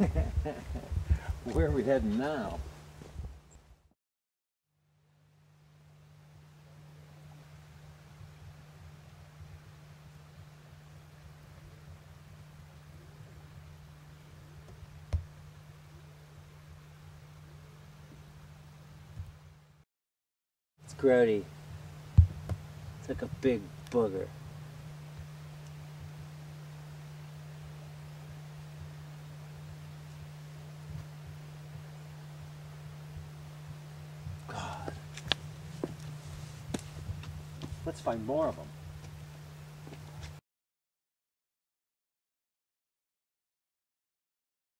Where are we heading now? It's grody. It's like a big booger. Let's find more of them.